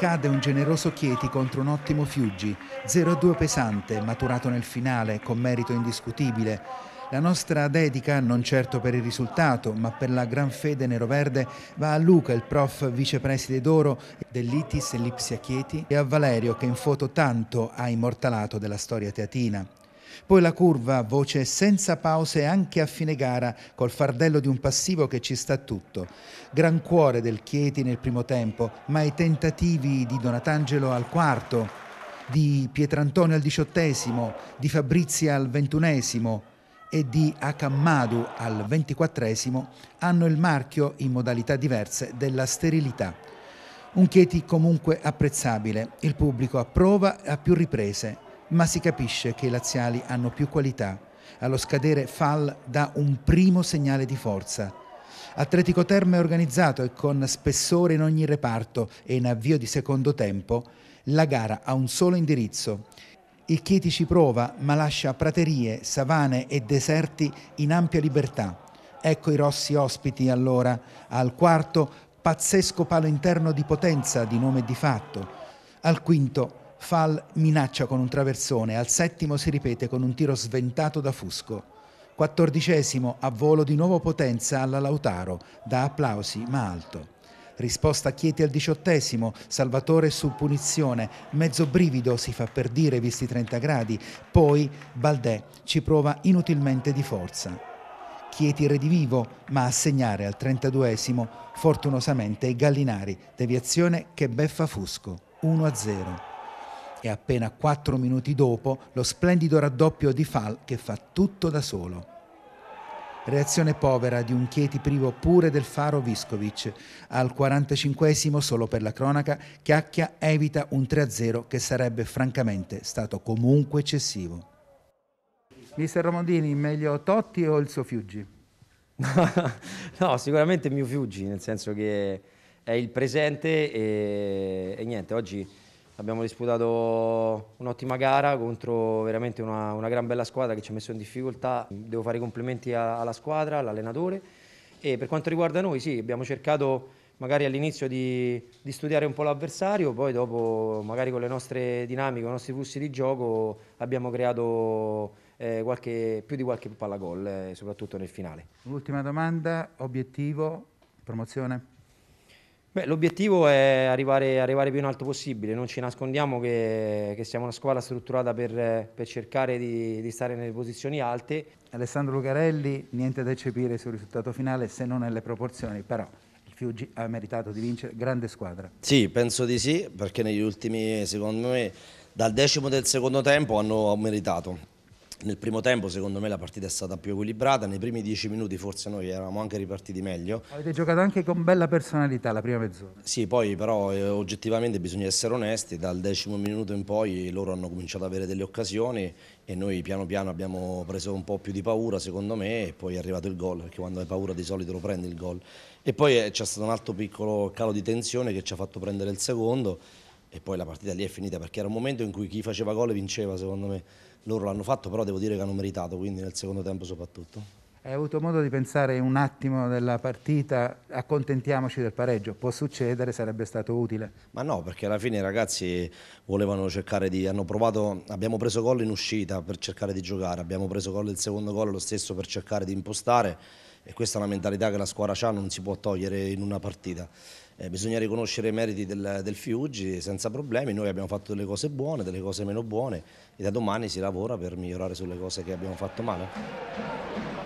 cade un generoso Chieti contro un ottimo Fiuggi, 0-2 pesante, maturato nel finale con merito indiscutibile. La nostra dedica, non certo per il risultato, ma per la gran fede neroverde, va a Luca, il prof vicepreside d'oro dell'Itis Lipsia Chieti, e a Valerio, che in foto tanto ha immortalato della storia teatina. Poi la curva, voce senza pause anche a fine gara, col fardello di un passivo che ci sta tutto. Gran cuore del Chieti nel primo tempo, ma i tentativi di Donatangelo al quarto, di Pietrantonio al diciottesimo, di Fabrizia al ventunesimo e di Akammadu al ventiquattresimo hanno il marchio, in modalità diverse, della sterilità. Un Chieti comunque apprezzabile, il pubblico approva a più riprese ma si capisce che i laziali hanno più qualità. Allo scadere Fall dà un primo segnale di forza. Atletico Terme organizzato e con spessore in ogni reparto e in avvio di secondo tempo, la gara ha un solo indirizzo. Il Chieti ci prova, ma lascia praterie, savane e deserti in ampia libertà. Ecco i rossi ospiti allora. Al quarto, pazzesco palo interno di potenza di nome e di fatto. Al quinto, Fall minaccia con un traversone, al settimo si ripete con un tiro sventato da Fusco. Quattordicesimo a volo di nuovo potenza alla Lautaro, da applausi ma alto. Risposta Chieti al diciottesimo, Salvatore su punizione, mezzo brivido si fa per dire visti 30 gradi, poi Baldè ci prova inutilmente di forza. Chieti redivivo, ma a segnare al 32esimo fortunosamente Gallinari, deviazione che beffa Fusco, 1-0 e appena quattro minuti dopo lo splendido raddoppio di Fal che fa tutto da solo. Reazione povera di un Chieti privo pure del faro Viscovic. Al 45esimo, solo per la cronaca, Chiacchia evita un 3-0 che sarebbe francamente stato comunque eccessivo. Mister Romondini, meglio Totti o il suo Fiuggi? no, sicuramente il mio Fiuggi, nel senso che è il presente e, e niente, oggi Abbiamo disputato un'ottima gara contro veramente una, una, gran bella squadra che ci ha messo in difficoltà. Devo fare i complimenti alla squadra, all'allenatore. E per quanto riguarda noi, sì, abbiamo cercato magari all'inizio di, di, studiare un po' l'avversario, poi dopo magari con le nostre dinamiche, con i nostri flussi di gioco abbiamo creato eh, qualche, più di qualche palla gol, eh, soprattutto nel finale. Ultima domanda, obiettivo, promozione? Beh, l'obiettivo è arrivare, arrivare, più in alto possibile, non ci nascondiamo che, che siamo una squadra strutturata per, per cercare di, di, stare nelle posizioni alte. Alessandro Lucarelli, niente da eccepire sul risultato finale se non nelle proporzioni, però il Fiuggi ha meritato di vincere, grande squadra. Sì, penso di sì, perché negli ultimi, secondo me, dal decimo del secondo tempo hanno meritato. Nel primo tempo secondo me la partita è stata più equilibrata, nei primi dieci minuti forse noi eravamo anche ripartiti meglio. Avete giocato anche con bella personalità la prima mezz'ora. Sì, poi però eh, oggettivamente bisogna essere onesti, dal decimo minuto in poi loro hanno cominciato ad avere delle occasioni e noi piano piano abbiamo preso un po' più di paura secondo me e poi è arrivato il gol, perché quando hai paura di solito lo prendi il gol. E poi eh, c'è stato un altro piccolo calo di tensione che ci ha fatto prendere il secondo e poi la partita lì è finita perché era un momento in cui chi faceva gol vinceva secondo me loro l'hanno fatto, però devo dire che hanno meritato, quindi nel secondo tempo soprattutto. Hai avuto modo di pensare un attimo della partita, accontentiamoci del pareggio, può succedere, sarebbe stato utile? Ma no, perché alla fine i ragazzi volevano cercare di, hanno provato, abbiamo preso gol in uscita per cercare di giocare, abbiamo preso gol il secondo gol lo stesso per cercare di impostare e questa è una mentalità che la squadra ha, non si può togliere in una partita. Eh, bisogna riconoscere i meriti del, del, Fiuggi senza problemi, noi abbiamo fatto delle cose buone, delle cose meno buone e da domani si lavora per migliorare sulle cose che abbiamo fatto male.